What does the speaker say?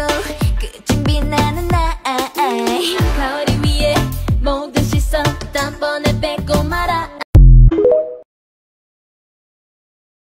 고 끝은 빛나는 날 가오리 위에 모든 시선 단번에 뺏고 말아.